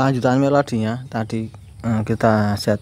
lanjutan melodinya tadi eh, kita set.